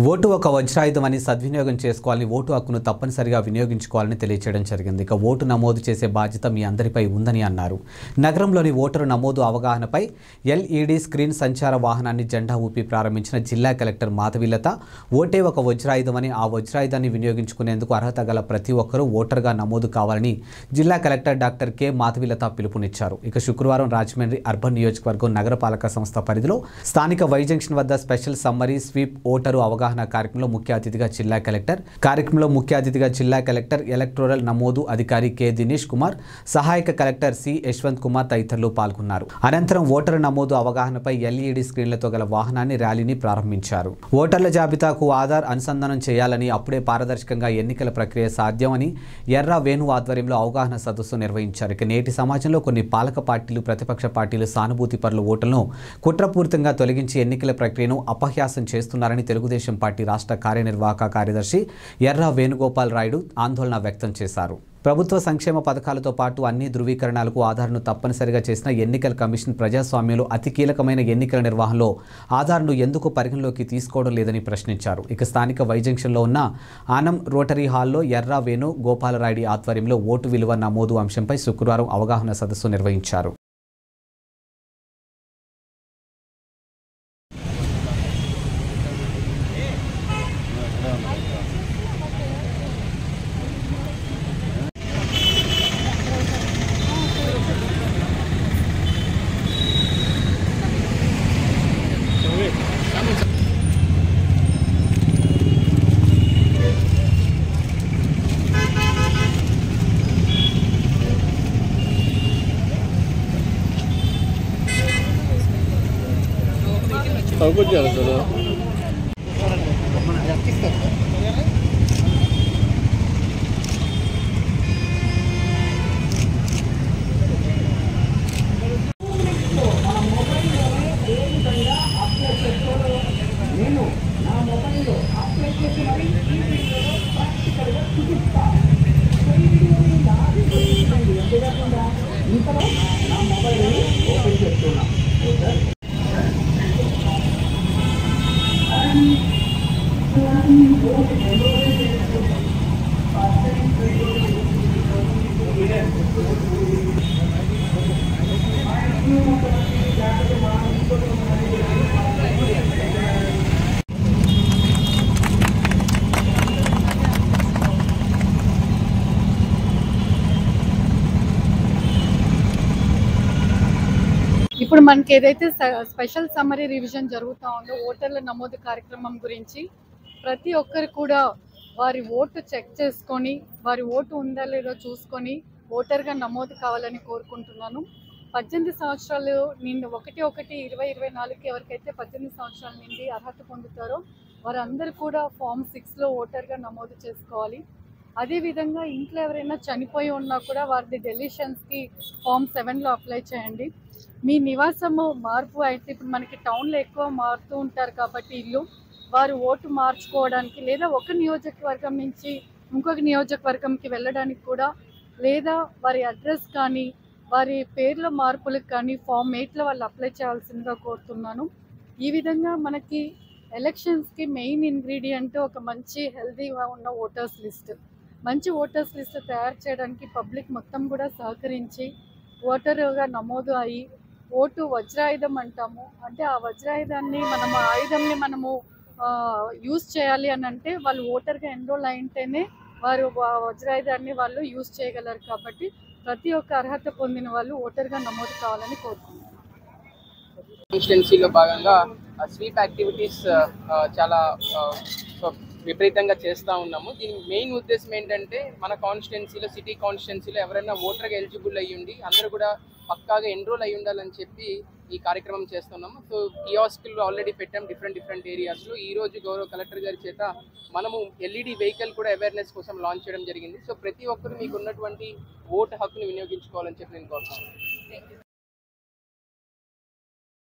Vote ఒక వజ్రాయుధం అని సద్వినియోగం చేసుకోవాలని ఓటు హక్కును తప్పనిసరిగా వినియోగించుకోవాలని తెలియచేయడం జరిగింది. ఇక ఓటు నమోదు చేసే బాధ్యత మీ అందరిపై ఉందని అన్నారు. నగరంలోని ఓటరు నమోదు అవగాహనపై ఎల్ఈడి స్క్రీన్ సంచార వాహనాన్ని జెండా ఊపి ప్రారంభించిన జిల్లా కలెక్టర్ మాధవిలత ఓటే ఒక వజ్రాయుధమని ఆ వజ్రాయుధాన్ని వినియోగించుకునేందుకు అర్హత గల ప్రతి ఒక్కరూ ఓటర్గా నమోదు కావాలని జిల్లా కలెక్టర్ డాక్టర్ కె మాధవిలత పిలుపునిచ్చారు. ఇక శుక్రవారం రాజమండ్రి అర్బన్ నియోజకవర్గం నగరపాలక సంస్థ పరిధిలో స్థానిక వై జంక్షన్ వద్ద స్పెషల్ సమ్మరీ స్వీప్ ఓటరు అవగాహన కార్యక్రమంలో ముఖ్య అతిథిగా జిల్లా కలెక్టర్ కార్యక్రమంలో ముఖ్య అతిథిగా జిల్లా కలెక్టర్ ఎలక్టోరల్ నమోదు అధికారి కె. దినేష్ కుమార్ సహాయక కలెక్టర్ సి. యశ్వంత్ కుమార్ తదితరులు పాల్గొన్నారు. అనంతరం ఓటరు నమోదు అవగాహనపై ఎల్ఈడి స్క్రీన్లతో గల వాహనాన్ని ర్యాలీని ప్రారంభించారు. ఓటర్ల జాబితాకు ఆధార్ అనుసంధానం చేయాలని అప్పుడే పారదర్శకంగా ఎన్నికల ప్రక్రియ సాధ్యమని ఎర్ర వేణు ఆధ్వర్యంలో అవగాహన సదస్సు నిర్వహించారు. ఇక నేటి సమాజంలో కొన్ని పాలక పార్టీలు ప్రతిపక్ష పార్టీలు సానుభూతి పరుల ఓటర్లను కుట్రపూరితంగా తొలగించి ఎన్నికల ప్రక్రియను అపహ్యాసం చేస్తున్నారని తెలుగుదేశం పార్టీ రాష్ట్ర కార్యనిర్వాహక కార్యదర్శి ఎర్ర వేణుగోపాల్ రాయుడు ఆందోళన వ్యక్తం చేశారు. ప్రభుత్వ సంక్షేమ పథకాలతో పాటు అన్ని ధృవీకరణలకు ఆధార్ను తప్పనిసరిగా చేసిన ఎన్నికల కమిషన్ ప్రజాస్వామ్యంలో అతి కీలకమైన ఎన్నికల నిర్వహణలో ఆధార్ను ఎందుకు పరిగణలోకి తీసుకోవడం లేదని ప్రశ్నించారు. ఇక స్థానిక వై జంక్షన్లో ఉన్న ఆనం రోటరీ హాల్లో ఎర్ర వేణు గోపాలరాయుడి ఆధ్వర్యంలో ఓటు విలువ నమోదు అంశంపై శుక్రవారం అవగాహన సదస్సు నిర్వహించారు. తగ్గుద్ది కదా ఇప్పుడు మనకి ఏదైతే స- స్పెషల్ సమ్మరీ రివిజన్ జరుగుతూ ఉందో ఓటర్ల నమోదు కార్యక్రమం గురించి ప్రతి ఒక్కరు కూడా వారి ఓటు చెక్ చేసుకొని వారి ఓటు ఉందా లేదో చూసుకొని ఓటర్గా నమోదు కావాలని కోరుకుంటున్నాను. పద్దెనిమిది సంవత్సరాలు నిండి ఒకటి ఒకటి ఇరవై ఇరవై నాలుగుకి ఎవరికైతే పద్దెనిమిది సంవత్సరాల నుండి అర్హత పొందుతారో వారందరూ కూడా ఫామ్ సిక్స్లో ఓటర్గా నమోదు చేసుకోవాలి. అదేవిధంగా ఇంట్లో ఎవరైనా చనిపోయి ఉన్నా కూడా వారిది డెలిషన్స్కి ఫామ్ సెవెన్లో అప్లై చేయండి. మీ నివాసము మార్పు అయితే ఇప్పుడు మనకి టౌన్లో ఎక్కువ మారుతూ ఉంటారు కాబట్టి ఇల్లు. వారు ఓటు మార్చుకోవడానికి లేదా ఒక నియోజకవర్గం నుంచి ఇంకొక నియోజకవర్గంకి వెళ్ళడానికి కూడా లేదా వారి అడ్రస్ కానీ వారి పేర్ల మార్పులకు కానీ ఫామ్ ఎయిట్లో వాళ్ళు అప్లై చేయాల్సిందిగా కోరుతున్నాను. ఈ విధంగా మనకి ఎలక్షన్స్కి మెయిన్ ఇంగ్రీడియంట్ ఒక మంచి హెల్తీగా ఉన్న ఓటర్స్ లిస్ట్. మంచి ఓటర్స్ లిస్ట్ తయారు చేయడానికి పబ్లిక్ మొత్తం కూడా సహకరించి ఓటరుగా నమోదు అయ్యి ఓటు వజ్రాయుధం అంటాము. అంటే ఆ వజ్రాయుధాన్ని మనము ఆయుధంని మనము యూజ్ చేయాలి అని అంటే వాళ్ళు ఓటర్గా ఎన్రోల్ అయింటేనే వారు వజ్రాయుధాన్ని వాళ్ళు యూజ్ చేయగలరు కాబట్టి ప్రతి ఒక్క అర్హత పొందిన వాళ్ళు ఓటర్గా నమోదు కావాలని కోరుకుంటున్నారు కాన్స్టిట్యున్సీలో భాగంగా స్వీప్ యాక్టివిటీస్ చాలా విపరీతంగా చేస్తూ ఉన్నాము. దీని మెయిన్ ఉద్దేశం ఏంటంటే మన కాన్స్టిట్యున్సీలో సిటీ కాన్స్టిట్యున్సీలో ఎవరైనా ఓటర్గా ఎలిజిబుల్ అయ్యుండి అందరూ కూడా పక్కాగా ఎన్రోల్ అయ్యి ఉండాలని చెప్పి ఈ కార్యక్రమం చేస్తున్నాము. సో కియాస్కులు ఆల్రెడీ పెట్టాం డిఫరెంట్ డిఫరెంట్ ఏరియాస్లో. ఈ రోజు గౌరవ కలెక్టర్ గారి చేత మనము ఎల్ఈడి వెహికల్ కూడా అవేర్నెస్ కోసం లాంచ్ చేయడం జరిగింది. సో ప్రతి ఒక్కరు మీకు ఉన్నటువంటి ఓటు హక్కును వినియోగించుకోవాలని చెప్పి నేను కోరుతున్నాను.